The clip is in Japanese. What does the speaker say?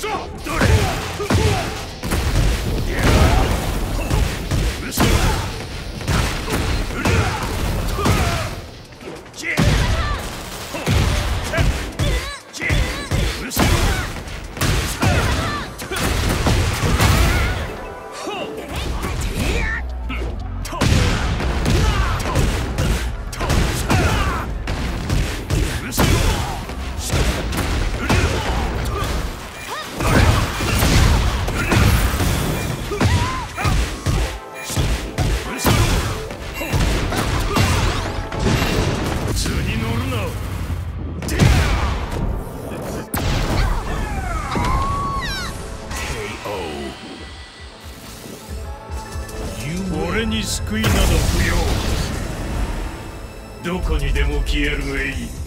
杀得人俺に救いなど不要。どこにでも消えるがいい。